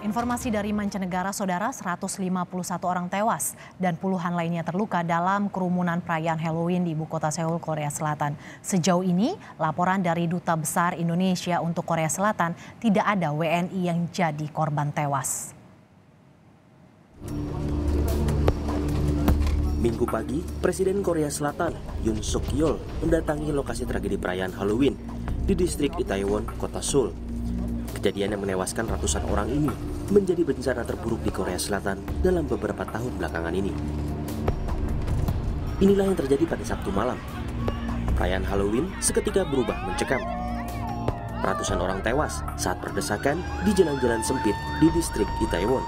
Informasi dari mancanegara, saudara 151 orang tewas dan puluhan lainnya terluka dalam kerumunan perayaan Halloween di ibu kota Seoul, Korea Selatan. Sejauh ini, laporan dari Duta Besar Indonesia untuk Korea Selatan tidak ada WNI yang jadi korban tewas. Minggu pagi, Presiden Korea Selatan Yoon Suk Yeol mendatangi lokasi tragedi perayaan Halloween di distrik Itaewon, kota Seoul. Kejadian yang menewaskan ratusan orang ini menjadi bencana terburuk di Korea Selatan dalam beberapa tahun belakangan ini. Inilah yang terjadi pada Sabtu malam. Perayaan Halloween seketika berubah mencekam. Ratusan orang tewas saat perdesakan di jalan-jalan sempit di distrik Itaewon.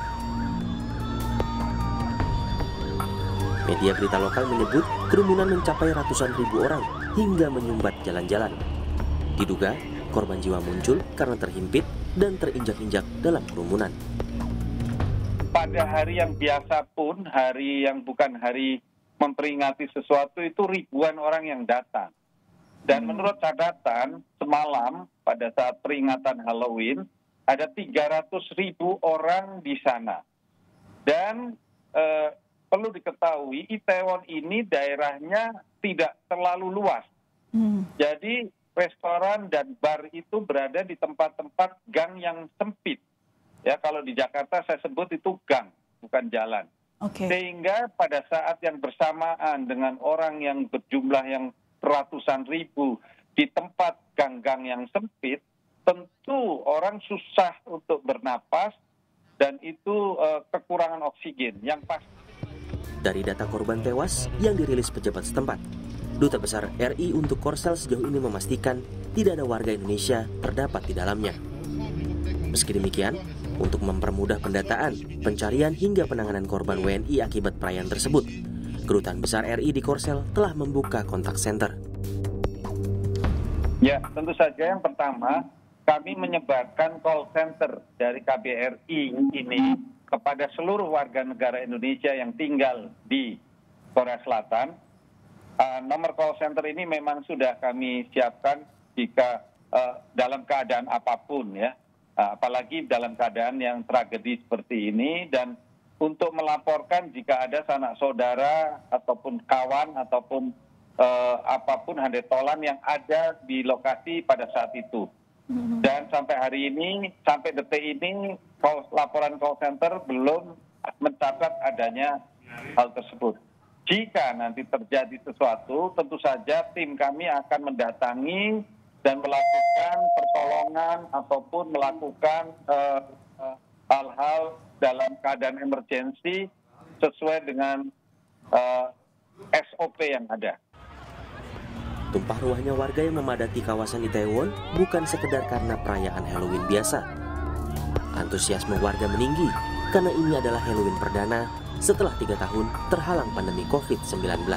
Media berita lokal menyebut kerumunan mencapai ratusan ribu orang hingga menyumbat jalan-jalan. Diduga korban jiwa muncul karena terhimpit dan terinjak-injak dalam kerumunan. Pada hari yang biasa pun, hari yang bukan hari memperingati sesuatu itu ribuan orang yang datang. Dan hmm. menurut catatan, semalam pada saat peringatan Halloween, ada 300 ribu orang di sana. Dan eh, perlu diketahui, Itaewon ini daerahnya tidak terlalu luas. Hmm. Jadi restoran dan bar itu berada di tempat-tempat gang yang sempit. Ya, kalau di Jakarta saya sebut itu gang, bukan jalan. Okay. Sehingga pada saat yang bersamaan dengan orang yang berjumlah yang ratusan ribu di tempat gang-gang yang sempit, tentu orang susah untuk bernapas dan itu uh, kekurangan oksigen yang pasti. Dari data korban tewas yang dirilis pejabat setempat, Duta Besar RI untuk Korsel sejauh ini memastikan tidak ada warga Indonesia terdapat di dalamnya. Meski demikian, untuk mempermudah pendataan, pencarian hingga penanganan korban WNI akibat perayaan tersebut, Kedutaan Besar RI di Korsel telah membuka kontak center. Ya, tentu saja yang pertama, kami menyebarkan call center dari KBRI ini kepada seluruh warga negara Indonesia yang tinggal di Korea Selatan nomor call center ini memang sudah kami siapkan jika uh, dalam keadaan apa pun ya, uh, apalagi dalam keadaan yang tragedi seperti ini dan untuk melaporkan jika ada sanak saudara ataupun kawan ataupun uh, apa pun handetolan yang ada di lokasi pada saat itu. Mm-hmm. Dan sampai hari ini, sampai detik ini, call, laporan call center belum mencatat adanya hal tersebut jika nanti terjadi sesuatu, tentu saja tim kami akan mendatangi dan melakukan pertolongan ataupun melakukan hal eh, hal-hal dalam keadaan emergensi sesuai dengan uh, eh, SOP yang ada. Tumpah ruahnya warga yang memadati kawasan Itaewon bukan sekedar karena perayaan Halloween biasa. Antusiasme warga meninggi karena ini adalah Halloween perdana setelah tiga tahun terhalang pandemi COVID-19.